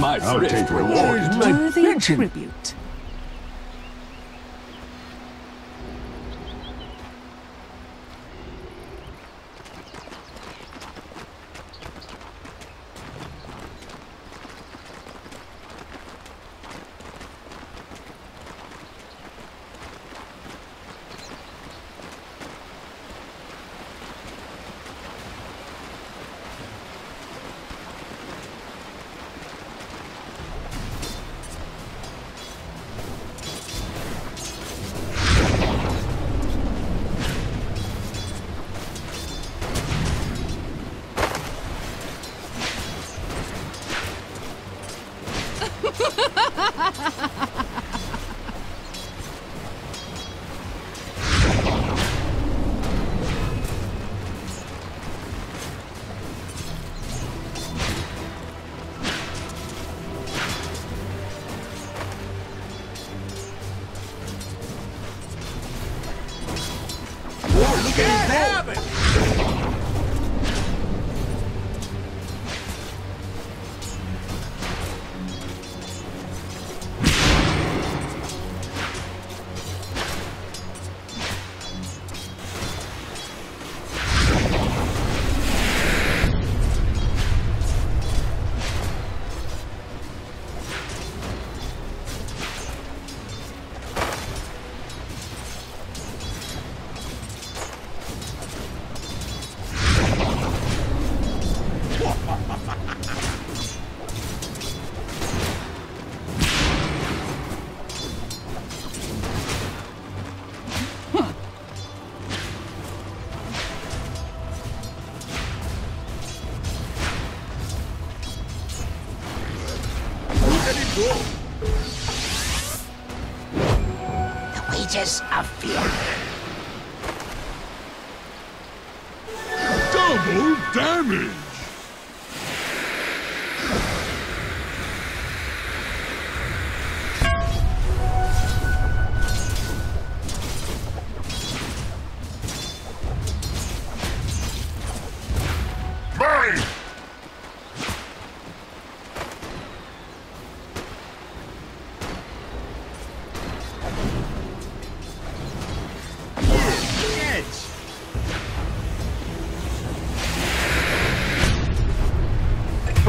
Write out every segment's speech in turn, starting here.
My I'll take reward. reward. My Worthy tribute.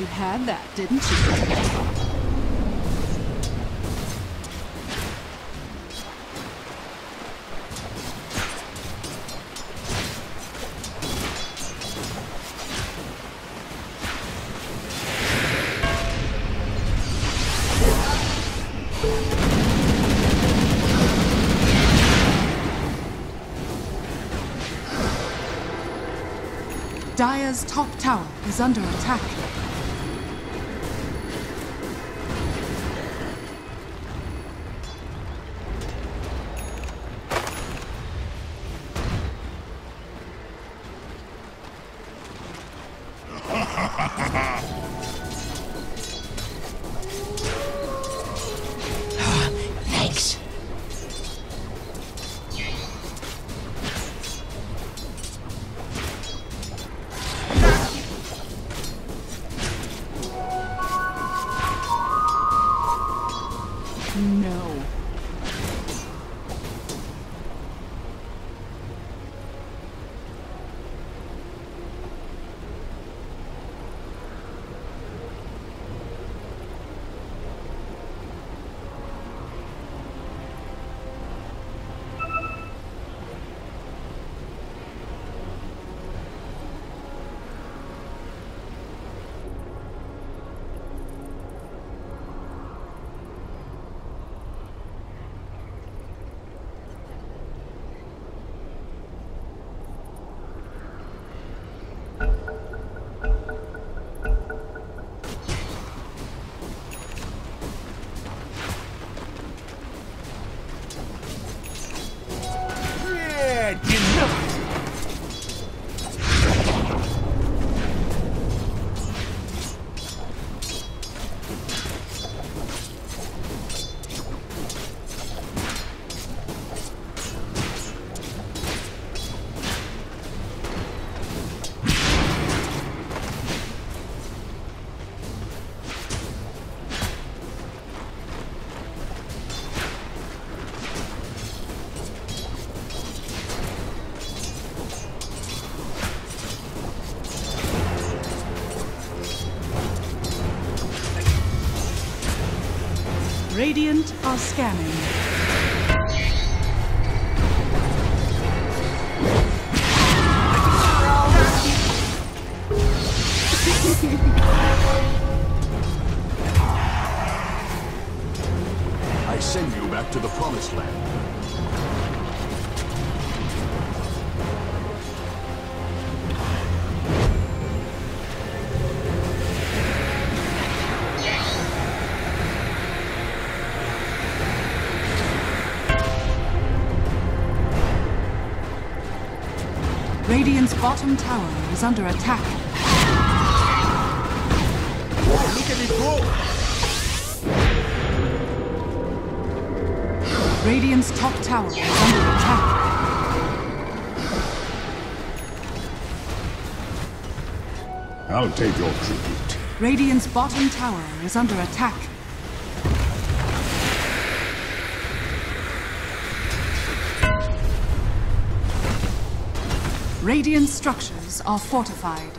you had that, didn't you? Dire's top tower is under attack. Are scanning. Bottom tower is under attack. Oh, look at it go. Radiant's top tower is under attack. I'll take your tribute. Radiant's bottom tower is under attack. Radiant structures are fortified.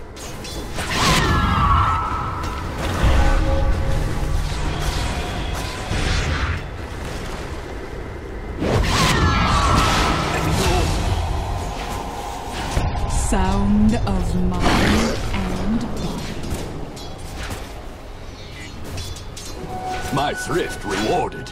Sound of mind and body. My thrift rewarded.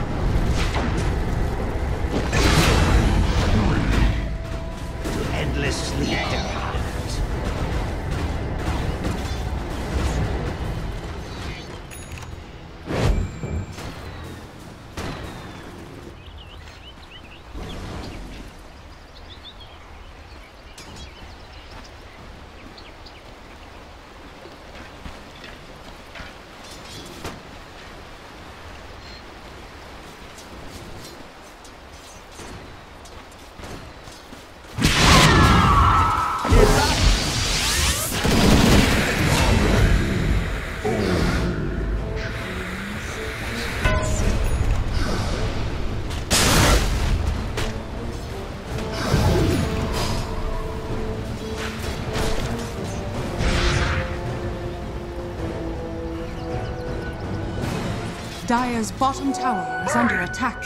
Dire's bottom tower is under attack.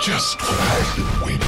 Just what I've been waiting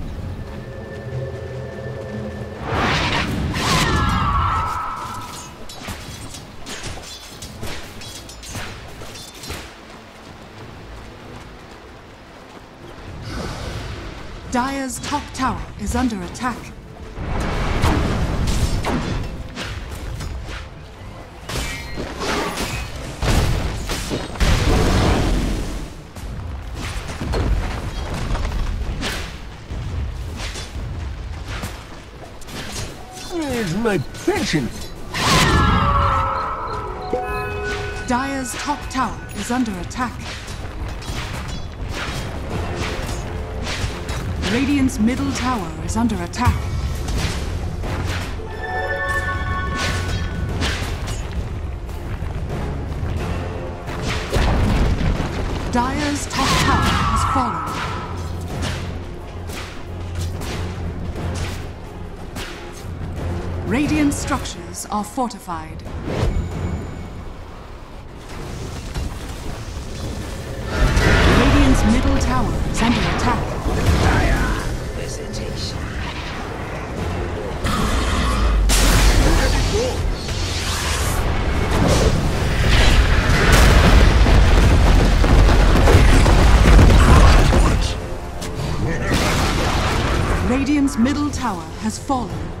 Dire's top tower is under attack. Where's my pension? Dire's top tower is under attack. Radiant's middle tower is under attack. Dire's top tower has fallen. Radiant structures are fortified. Has fallen.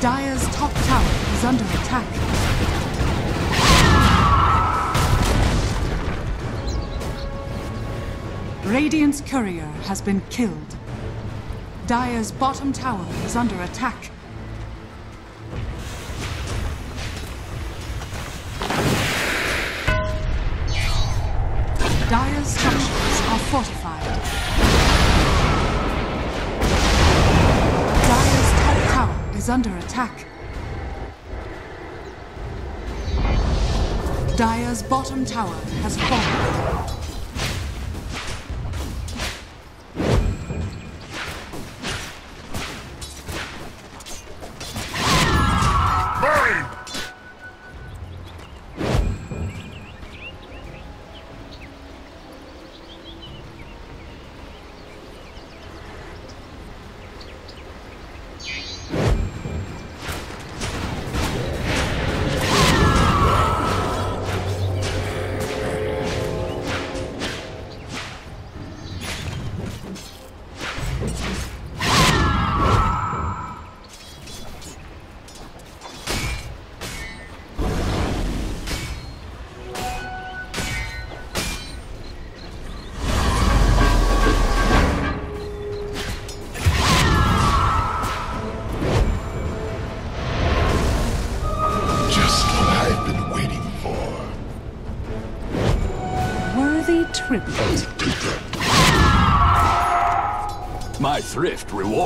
Dire's top tower is under attack. Radiant's courier has been killed. Dire's bottom tower is under attack. Dire's structures are fortified. Is under attack. Dire's bottom tower has fallen. Thrift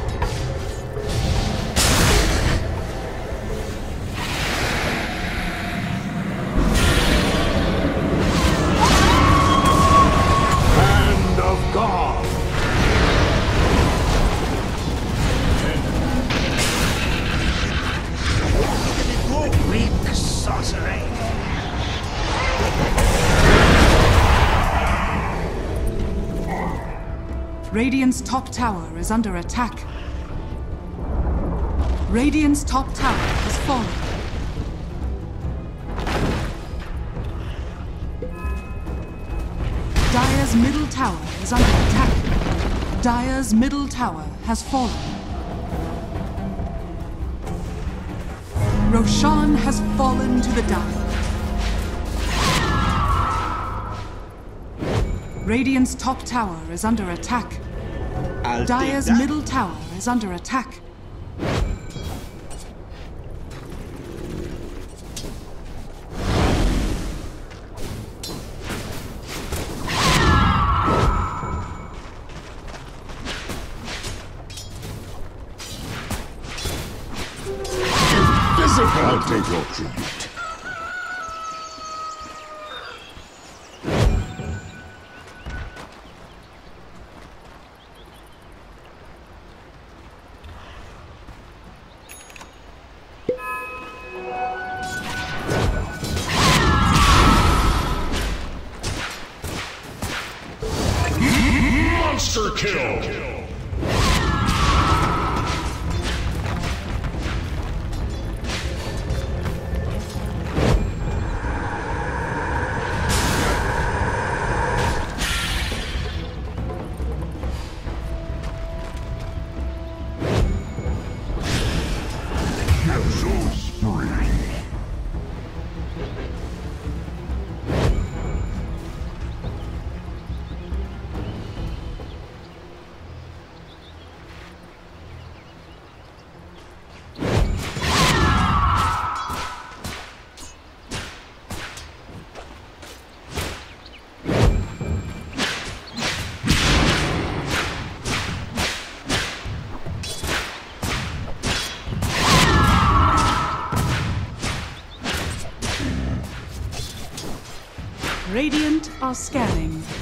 Radiant's top tower is under attack. Radiant's top tower has fallen. Dire's middle tower is under attack. Dire's middle tower has fallen. Roshan has fallen to the Dire. Radiant's top tower is under attack. I'll Dire's take middle tower is under attack. Invisible. I'll take your tribute. Scanning.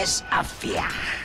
Wages of fear.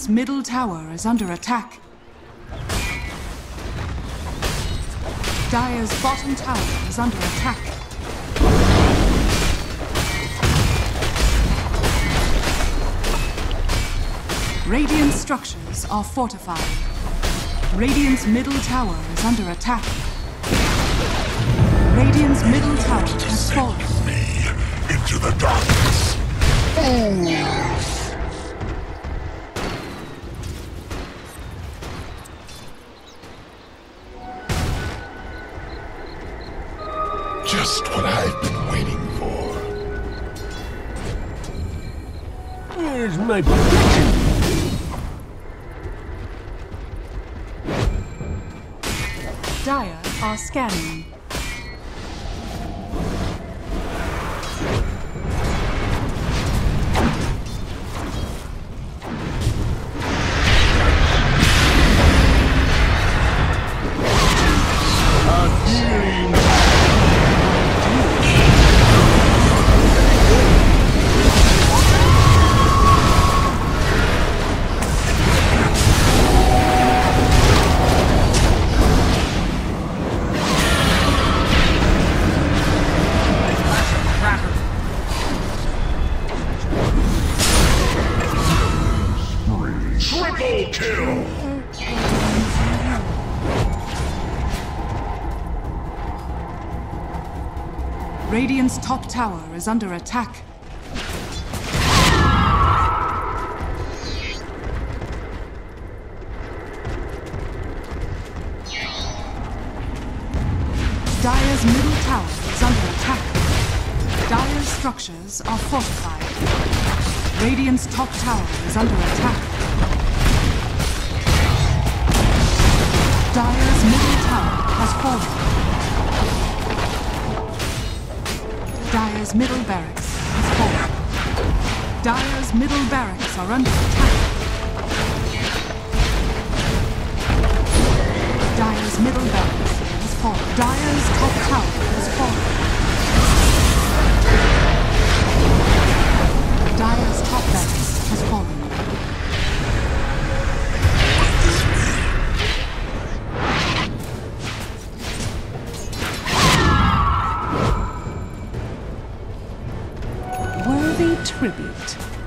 Radiant's middle tower is under attack. Dire's bottom tower is under attack. Radiant structures are fortified. Radiant's middle tower is under attack. Radiant's middle tower has fallen. Into the darkness. Oh, my pension? Dire are scanning. Radiant's top tower is under attack. Dire's middle tower is under attack. Dire's structures are fortified. Radiant's top tower is under attack. Dire's middle tower has fallen. Dire's middle barracks has fallen. Dire's middle barracks are under attack. Dire's middle barracks has fallen. Dire's top tower has fallen. Worthy tribute.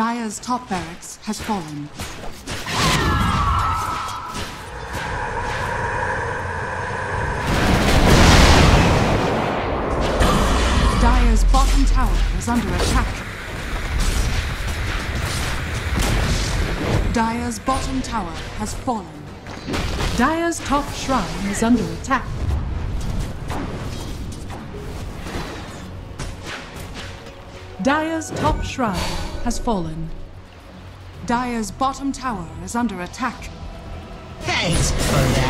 Dire's top barracks has fallen. Dire's bottom tower is under attack. Dire's bottom tower has fallen. Dire's top shrine is under attack. Dire's top shrine has fallen. Dire's bottom tower is under attack. Thanks for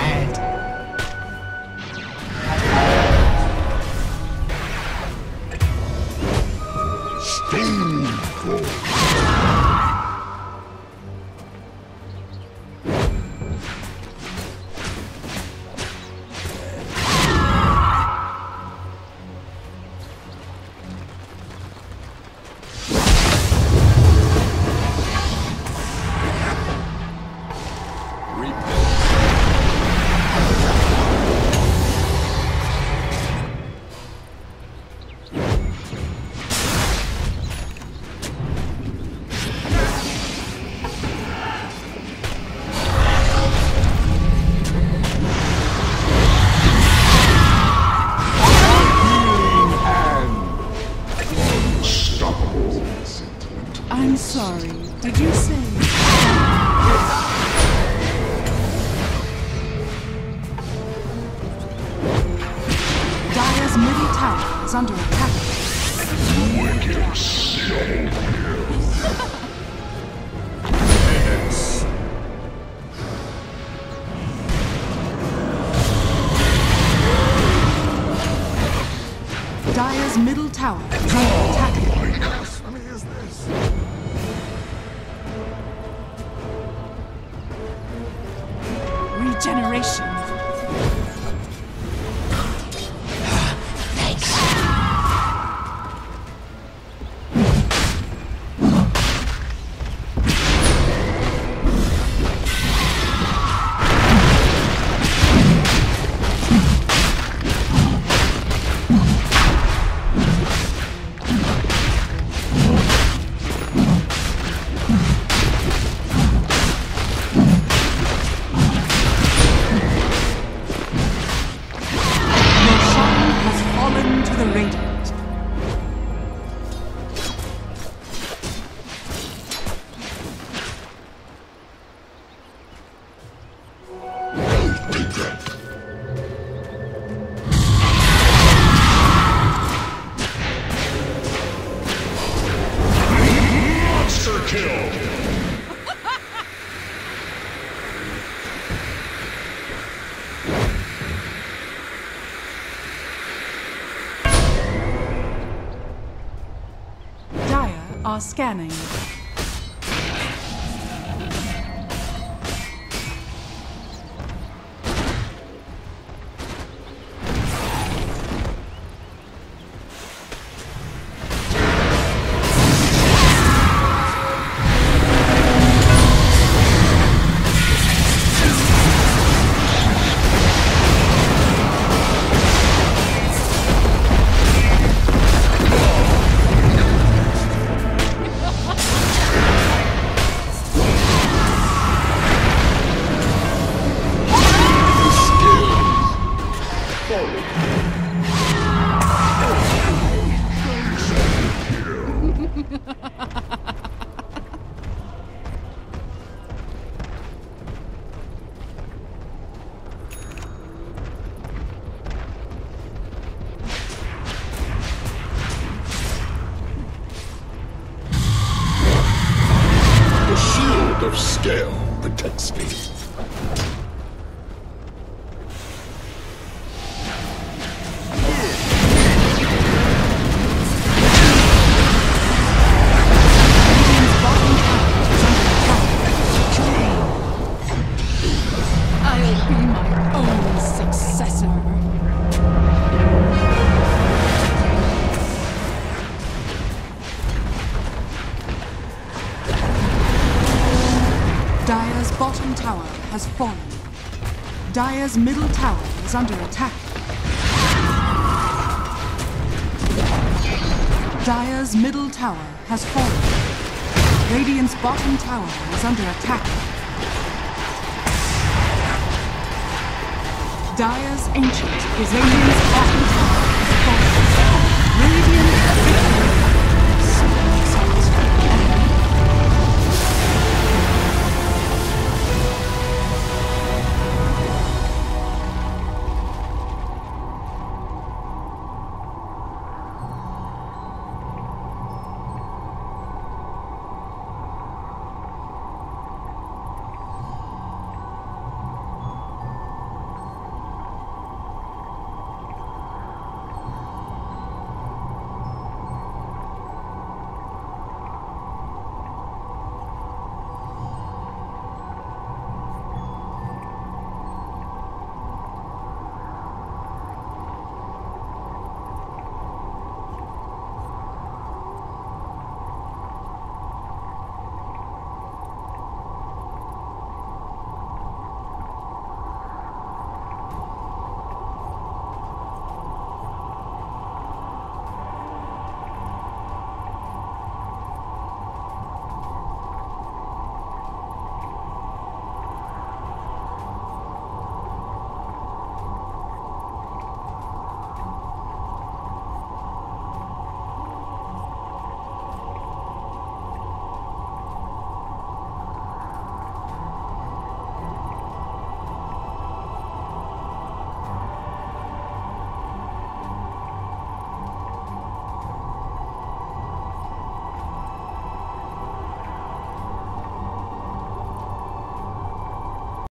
are scanning. Of scale protects me. Dire's middle tower is under attack. Dire's middle tower has fallen. Radiant's bottom tower is under attack. Dire's Ancient is Radiant's bottom